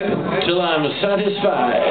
till I'm satisfied.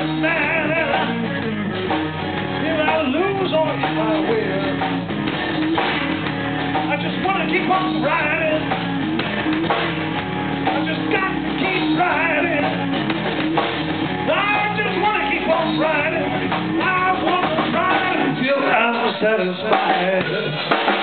I just want to keep on riding. I just got to keep riding. I just want to keep on riding. I want to ride until I'm satisfied.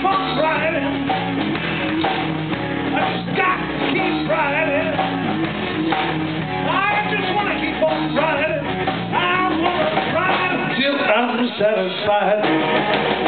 I just got to keep riding. I just want to keep on riding. I want to ride until I'm satisfied.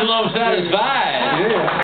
That's alongside satisfied. Yeah.